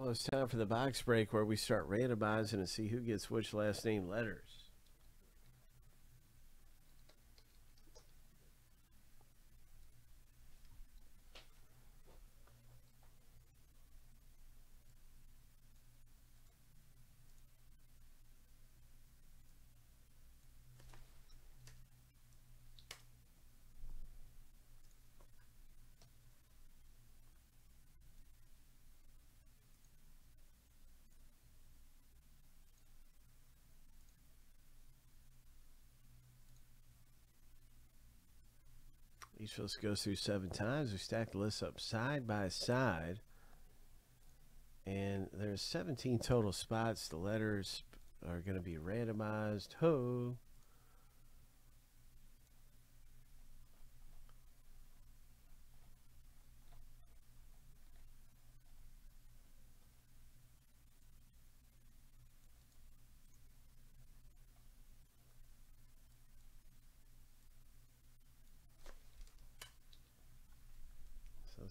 Well, it's time for the box break where we start randomizing and see who gets which last name letters. Each of us goes through seven times. We stack the list up side by side. And there's 17 total spots. The letters are going to be randomized. Ho!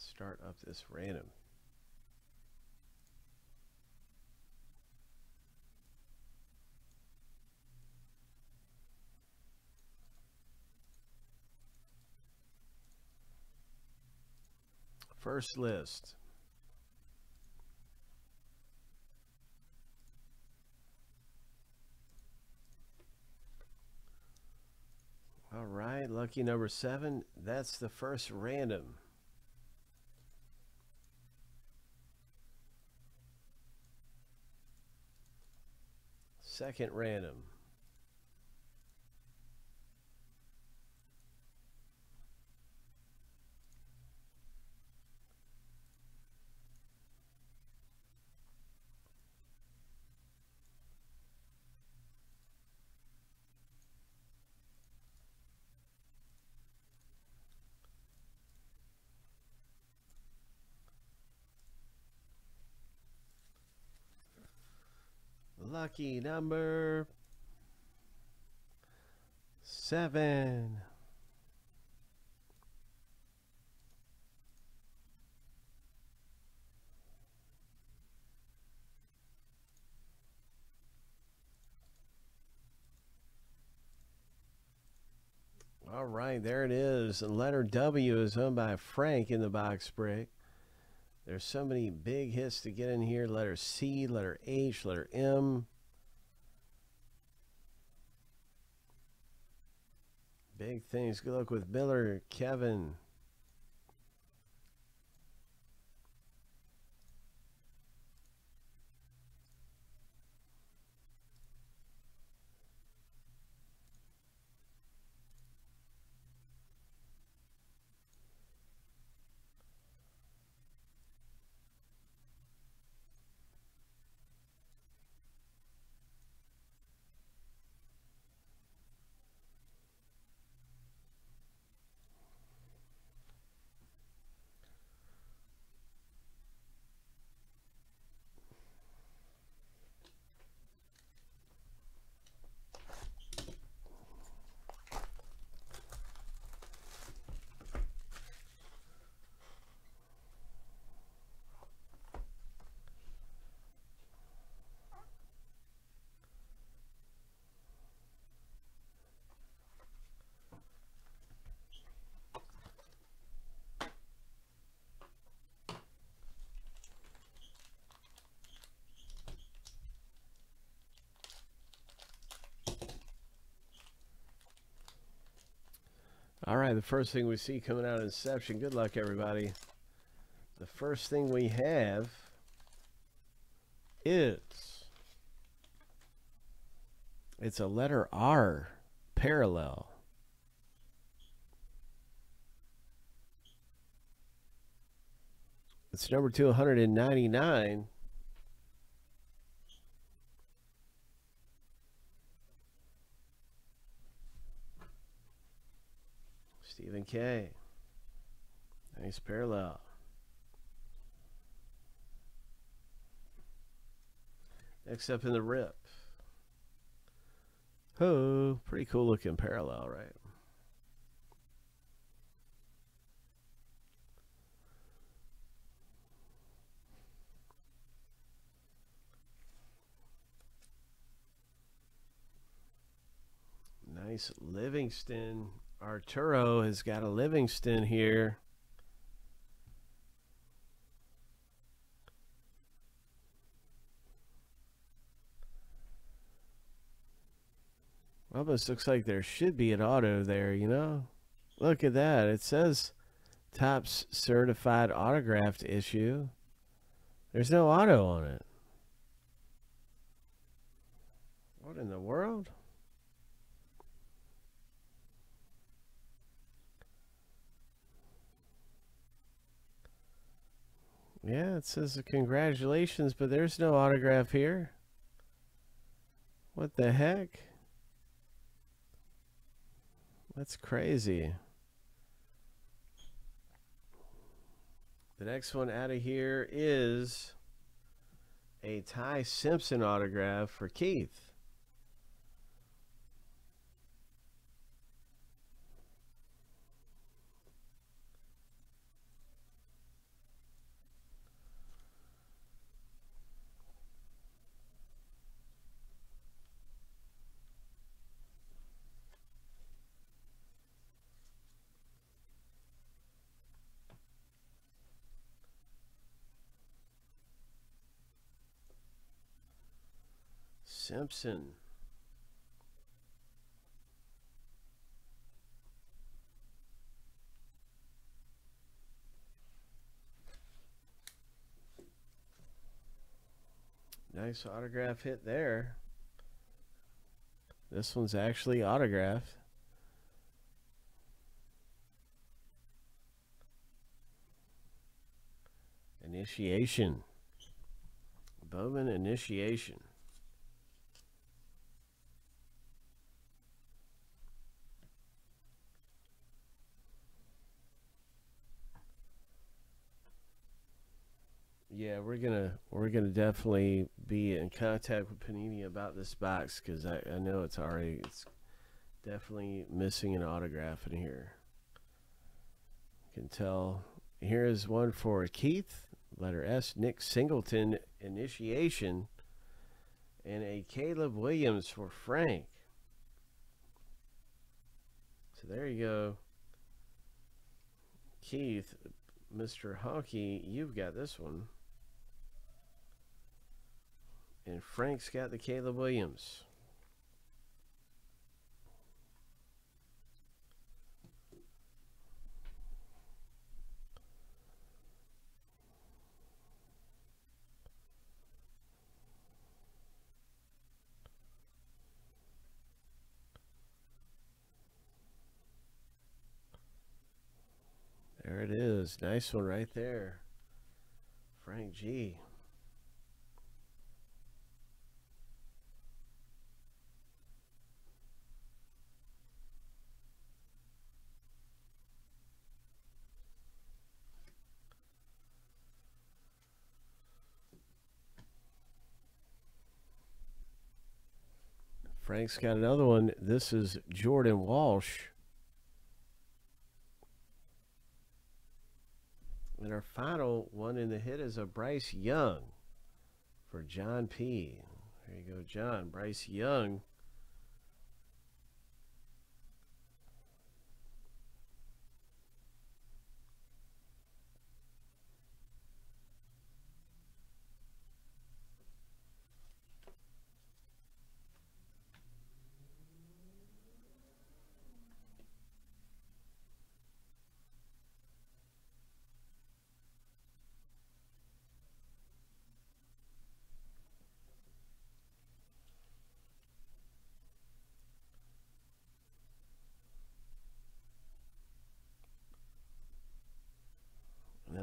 Let's start up this random. First list. All right, lucky number seven. That's the first random. Second random. Lucky number seven. All right, there it is. Letter W is owned by Frank in the box break. There's so many big hits to get in here. Letter C, letter H, letter M. Big things. Good luck with Miller, Kevin. All the first thing we see coming out of Inception. Good luck, everybody. The first thing we have is it's a letter R parallel. It's number 299. Okay. Nice parallel. Next up in the rip. Oh, pretty cool looking parallel, right? Nice Livingston Arturo has got a Livingston here. Almost looks like there should be an auto there, you know? Look at that. It says Topps certified autographed issue. There's no auto on it. What in the world? Yeah, it says congratulations, but there's no autograph here. What the heck? That's crazy. The next one out of here is a Ty Simpson autograph for Keith. Simpson. Nice autograph hit there. This one's actually autographed. Initiation. Bowman initiation. Yeah, we're gonna we're gonna definitely be in contact with Panini about this box because I, I know it's already it's definitely missing an autograph in here. You can tell. Here is one for Keith, letter S, Nick Singleton initiation, and a Caleb Williams for Frank. So there you go. Keith, Mr. Honky, you've got this one. And Frank's got the Caleb Williams. There it is. Nice one right there. Frank G. Frank's got another one. This is Jordan Walsh. And our final one in the hit is a Bryce Young for John P. There you go, John. Bryce Young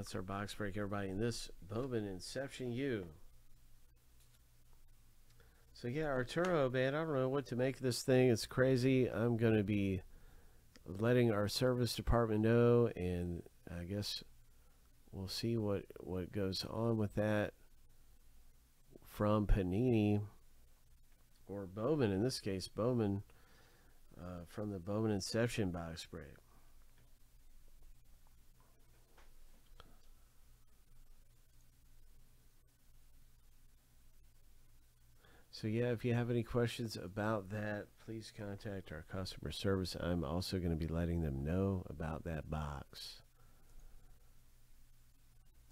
That's our box break, everybody. In this Bowman Inception U. So yeah, Arturo, man, I don't know what to make of this thing. It's crazy. I'm going to be letting our service department know, and I guess we'll see what, what goes on with that from Panini or Bowman, in this case, Bowman uh, from the Bowman Inception box break. So yeah, if you have any questions about that, please contact our customer service. I'm also going to be letting them know about that box.